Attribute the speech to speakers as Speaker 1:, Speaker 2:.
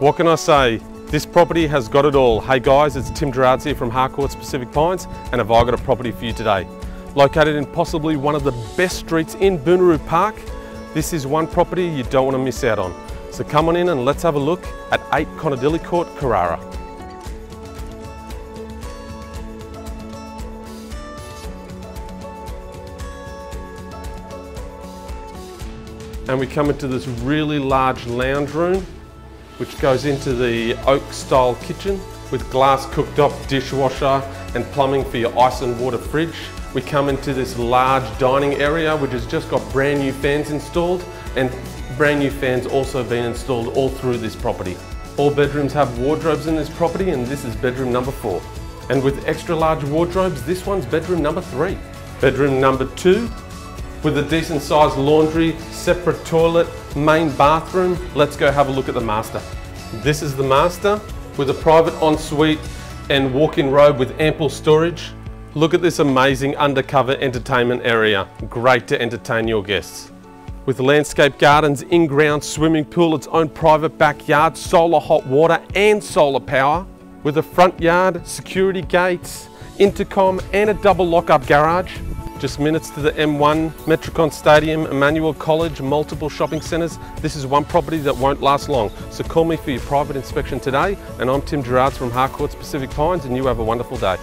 Speaker 1: What can I say? This property has got it all. Hey guys, it's Tim Gerards here from Harcourts Pacific Pines and have I got a property for you today. Located in possibly one of the best streets in Boonaroo Park, this is one property you don't want to miss out on. So come on in and let's have a look at 8 Conadilly Court, Carrara. And we come into this really large lounge room which goes into the oak style kitchen with glass cooktop dishwasher and plumbing for your ice and water fridge. We come into this large dining area which has just got brand new fans installed and brand new fans also been installed all through this property. All bedrooms have wardrobes in this property and this is bedroom number four. And with extra large wardrobes, this one's bedroom number three. Bedroom number two with a decent sized laundry, separate toilet, main bathroom. Let's go have a look at the master. This is the master with a private ensuite and walk-in robe with ample storage. Look at this amazing undercover entertainment area. Great to entertain your guests. With landscape gardens, in-ground swimming pool, its own private backyard, solar hot water and solar power. With a front yard, security gates, intercom and a double lock-up garage just minutes to the M1, Metricon Stadium, Emmanuel College, multiple shopping centres. This is one property that won't last long. So call me for your private inspection today. And I'm Tim Gerards from Harcourts Pacific Pines and you have a wonderful day.